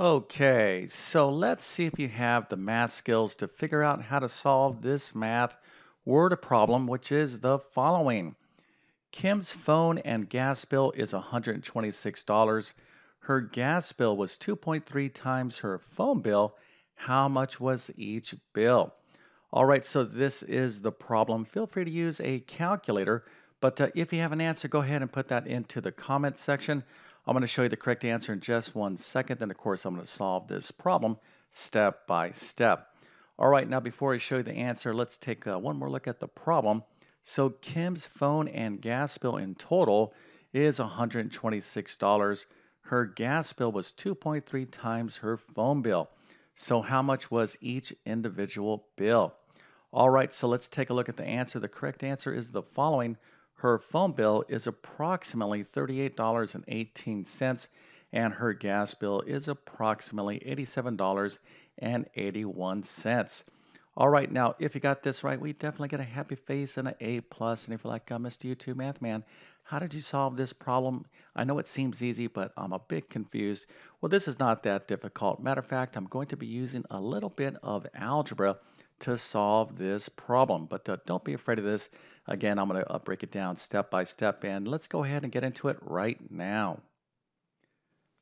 Okay, so let's see if you have the math skills to figure out how to solve this math word problem, which is the following. Kim's phone and gas bill is $126. Her gas bill was 2.3 times her phone bill. How much was each bill? All right, so this is the problem. Feel free to use a calculator, but uh, if you have an answer, go ahead and put that into the comment section. I'm going to show you the correct answer in just one second. Then, of course, I'm going to solve this problem step by step. All right, now before I show you the answer, let's take uh, one more look at the problem. So Kim's phone and gas bill in total is $126. Her gas bill was 2.3 times her phone bill. So how much was each individual bill? All right, so let's take a look at the answer. The correct answer is the following. Her phone bill is approximately $38.18 and her gas bill is approximately $87.81. All right, now if you got this right, we definitely get a happy face and an A plus. And if you're like, uh, Mr. YouTube Math Man, how did you solve this problem? I know it seems easy, but I'm a bit confused. Well, this is not that difficult. Matter of fact, I'm going to be using a little bit of algebra to solve this problem. But uh, don't be afraid of this. Again, I'm going to uh, break it down step by step, and let's go ahead and get into it right now.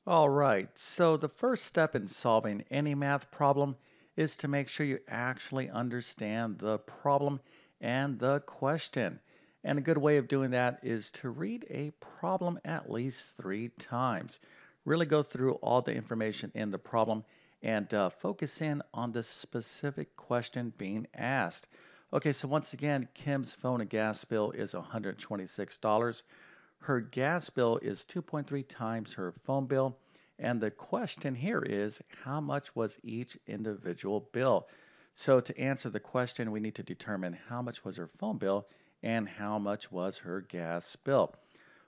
All right, so the first step in solving any math problem is to make sure you actually understand the problem and the question. And a good way of doing that is to read a problem at least three times. Really go through all the information in the problem and uh, focus in on the specific question being asked. Okay, so once again, Kim's phone and gas bill is $126. Her gas bill is 2.3 times her phone bill. And the question here is how much was each individual bill? So to answer the question, we need to determine how much was her phone bill and how much was her gas bill.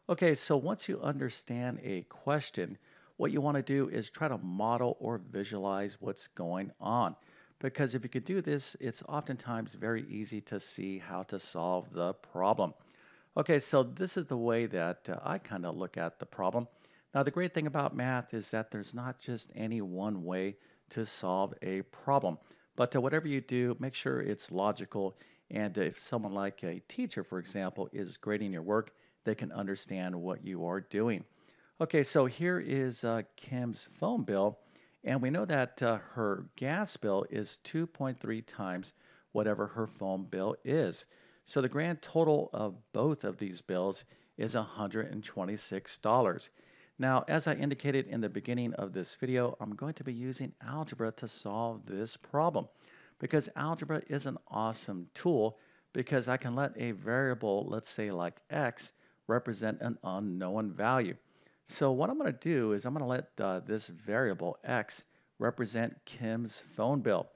Okay, so once you understand a question, what you want to do is try to model or visualize what's going on. Because if you could do this, it's oftentimes very easy to see how to solve the problem. Okay, so this is the way that uh, I kind of look at the problem. Now, the great thing about math is that there's not just any one way to solve a problem. But whatever you do, make sure it's logical. And if someone like a teacher, for example, is grading your work, they can understand what you are doing. Okay, so here is uh, Kim's phone bill, and we know that uh, her gas bill is 2.3 times whatever her phone bill is. So the grand total of both of these bills is $126. Now, as I indicated in the beginning of this video, I'm going to be using algebra to solve this problem because algebra is an awesome tool because I can let a variable, let's say like x, represent an unknown value. So what I'm going to do is I'm going to let uh, this variable x represent Kim's phone bill.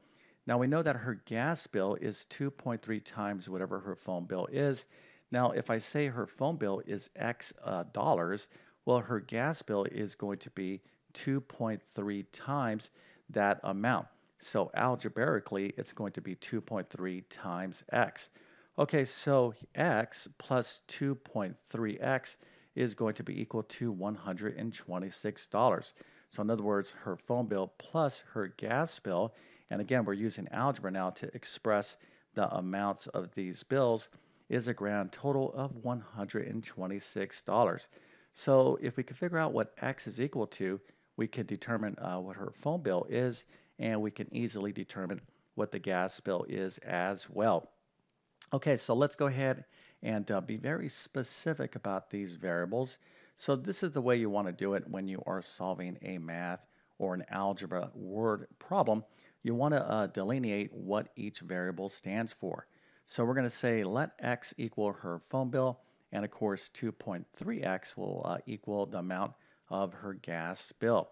Now we know that her gas bill is 2.3 times whatever her phone bill is. Now if I say her phone bill is x uh, dollars, well her gas bill is going to be 2.3 times that amount. So algebraically it's going to be 2.3 times x. Okay, so x plus 2.3x is going to be equal to $126. So in other words, her phone bill plus her gas bill, and again, we're using algebra now to express the amounts of these bills, is a grand total of $126. So if we can figure out what x is equal to, we can determine uh, what her phone bill is, and we can easily determine what the gas bill is as well. Okay, so let's go ahead and uh, be very specific about these variables. So this is the way you want to do it when you are solving a math or an algebra word problem. You want to uh, delineate what each variable stands for. So we're going to say let x equal her phone bill, and of course 2.3x will uh, equal the amount of her gas bill.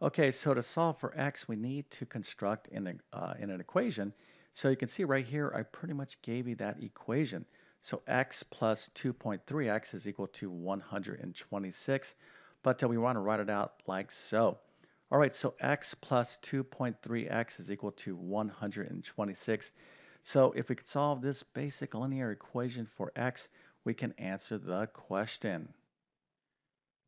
Okay, so to solve for x, we need to construct in, uh, in an equation. So you can see right here, I pretty much gave you that equation. So x plus 2.3x is equal to 126, but uh, we want to write it out like so. All right, so x plus 2.3x is equal to 126. So if we could solve this basic linear equation for x, we can answer the question.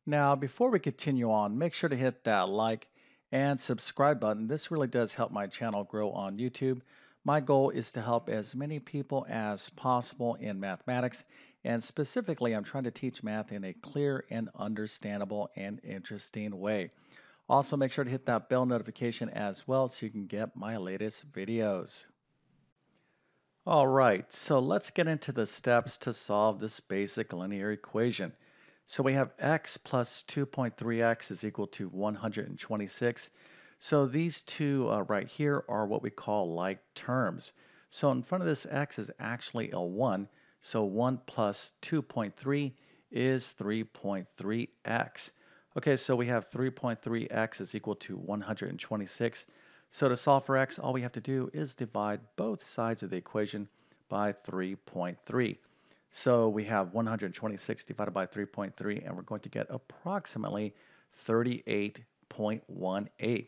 Now, before we continue on, make sure to hit that like and subscribe button. This really does help my channel grow on YouTube. My goal is to help as many people as possible in mathematics, and specifically, I'm trying to teach math in a clear and understandable and interesting way. Also, make sure to hit that bell notification as well so you can get my latest videos. All right, so let's get into the steps to solve this basic linear equation. So we have x plus 2.3x is equal to 126. So these two uh, right here are what we call like terms. So in front of this x is actually a 1. So 1 plus 2.3 is 3.3x. Okay, so we have 3.3x is equal to 126. So to solve for x, all we have to do is divide both sides of the equation by 3.3. So we have 126 divided by 3.3, and we're going to get approximately 38.18.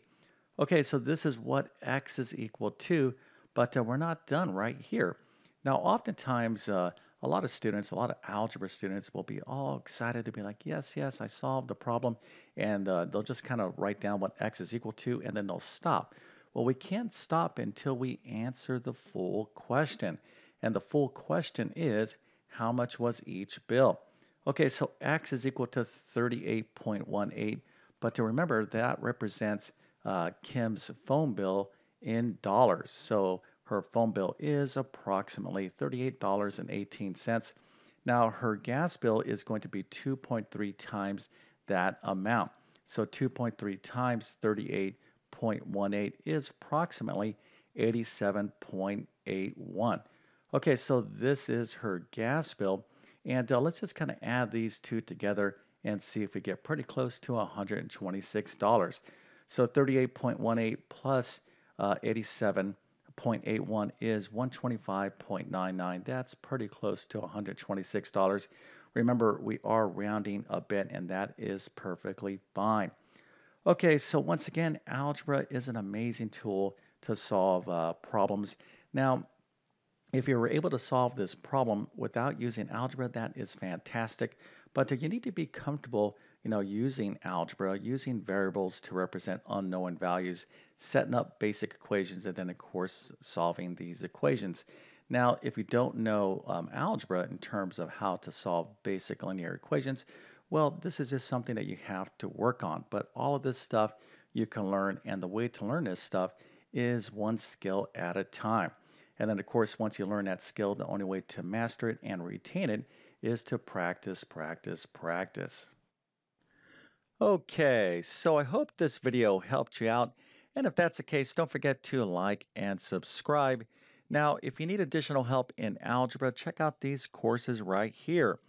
Okay, so this is what x is equal to, but uh, we're not done right here. Now, oftentimes, uh, a lot of students, a lot of algebra students will be all excited to be like, yes, yes, I solved the problem. And uh, they'll just kind of write down what x is equal to, and then they'll stop. Well, we can't stop until we answer the full question. And the full question is, how much was each bill? Okay, so X is equal to 38.18, but to remember that represents uh, Kim's phone bill in dollars. So her phone bill is approximately $38.18. Now her gas bill is going to be 2.3 times that amount. So 2.3 times 38 0.18 is approximately 87.81. Okay, so this is her gas bill. And uh, let's just kind of add these two together and see if we get pretty close to $126. So 38.18 plus uh, 87.81 is 125.99. That's pretty close to $126. Remember, we are rounding a bit, and that is perfectly fine. Okay, so once again, algebra is an amazing tool to solve uh, problems. Now, if you were able to solve this problem without using algebra, that is fantastic. But you need to be comfortable, you know, using algebra, using variables to represent unknown values, setting up basic equations, and then of course solving these equations. Now, if you don't know um, algebra in terms of how to solve basic linear equations, well, this is just something that you have to work on. But all of this stuff you can learn, and the way to learn this stuff is one skill at a time. And then, of course, once you learn that skill, the only way to master it and retain it is to practice, practice, practice. Okay, so I hope this video helped you out. And if that's the case, don't forget to like and subscribe. Now, if you need additional help in algebra, check out these courses right here.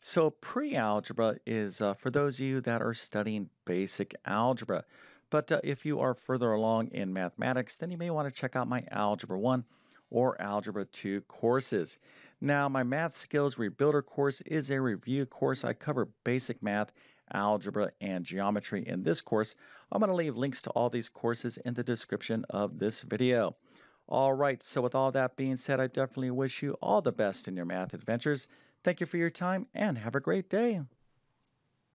So pre-algebra is uh, for those of you that are studying basic algebra. But uh, if you are further along in mathematics, then you may want to check out my Algebra 1 or Algebra 2 courses. Now, my Math Skills Rebuilder course is a review course. I cover basic math, algebra, and geometry in this course. I'm going to leave links to all these courses in the description of this video. All right, so with all that being said, I definitely wish you all the best in your math adventures. Thank you for your time and have a great day.